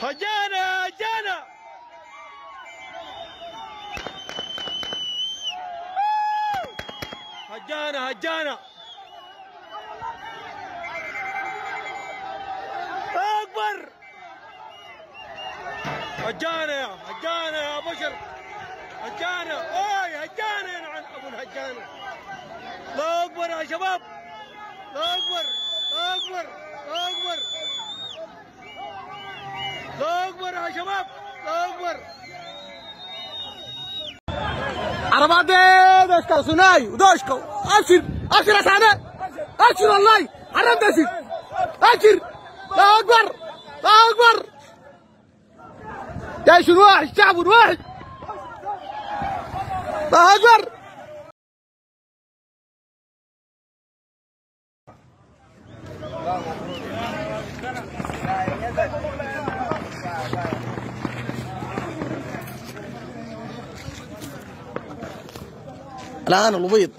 هجانا هجانا هجانا هجانا أكبر. هجانا يا هجانا يا بشر. هجانا اي هجانا يا نعم. أبو الهجانا الله أكبر يا شباب. الله أكبر الله أكبر الله أكبر. أكبر يا شباب الله أكبر. عربات دوشكا سناي ودوشكا أبشر أبشر يا سعداء. أبشر والله حرمت أبشر. أبشر. الله أكبر الله أكبر. جيش واحد شعب واحد. الله أكبر. الآن البيض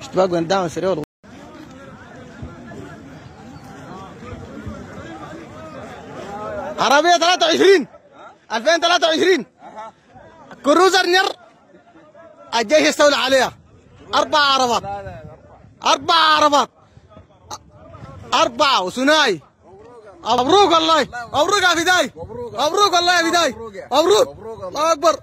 اشتباك السريع والغ- عربية 23 2023 كروزر نير. الجيش يستولى عليها. أربع عربات. أربع عربات. أربعة. وثنائي. مبروك والله. مبروك يا فداي. مبروك والله يا فداي. مبروك. الله أكبر.